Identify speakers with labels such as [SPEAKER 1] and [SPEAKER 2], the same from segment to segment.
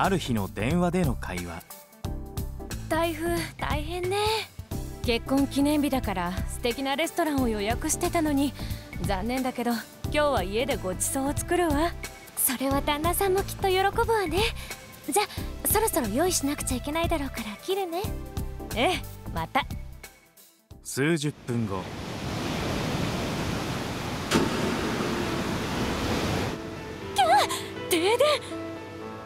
[SPEAKER 1] ある日の電話での会話。
[SPEAKER 2] 台風大変ね。結婚記念日だから素敵なレストランを予約してたのに。残念だけど今日は家でごちそうを作るわ。それは旦那さんもきっと喜ぶわね。じゃあそろそろ用意しなくちゃいけないだろうから切るね。ええまた。
[SPEAKER 1] 数十分後。
[SPEAKER 2] 停電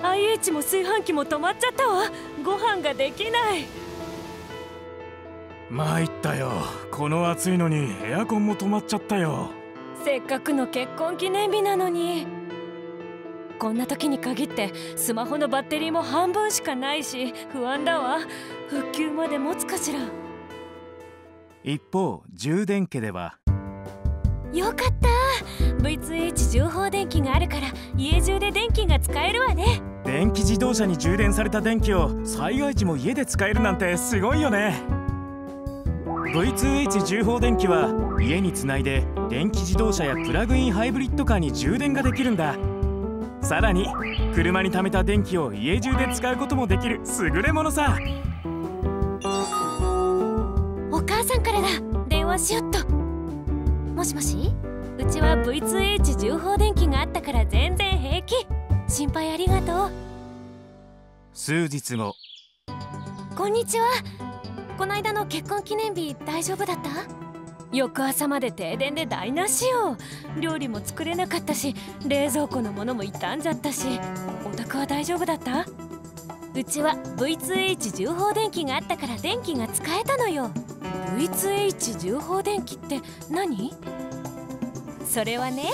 [SPEAKER 2] IH も炊飯器も止まっちゃったわ。ご飯ができない。
[SPEAKER 1] 参ったよ。この暑いのにエアコンも止まっちゃったよ。
[SPEAKER 2] せっかくの結婚記念日なのに。こんな時に限ってスマホのバッテリーも半分しかないし不安だわ。復旧まで持つかしら。
[SPEAKER 1] 一方充電器では。
[SPEAKER 2] よかった。V2H 重放電機があるから家中で電気が使えるわね
[SPEAKER 1] 電気自動車に充電された電気を災害時も家で使えるなんてすごいよね。V2H 重放電機は家につないで電気自動車やプラグインハイブリッドカーに充電ができるんだ。さらに車に貯めた電気を家中で使うこともできる優れものさ。
[SPEAKER 2] お母さんからだ。電話しよっと。もしもし？うちは V2H 重放電心配ありがとう。
[SPEAKER 1] 数日後。
[SPEAKER 2] こんにちは。こないだの結婚記念日大丈夫だった？翌朝まで停電で台無しよ料理も作れなかったし冷蔵庫のものも傷んじゃったしお宅は大丈夫だった？うちは V2H 重放電機があったから電気が使えたのよ。V2H 重放電機って何？それはね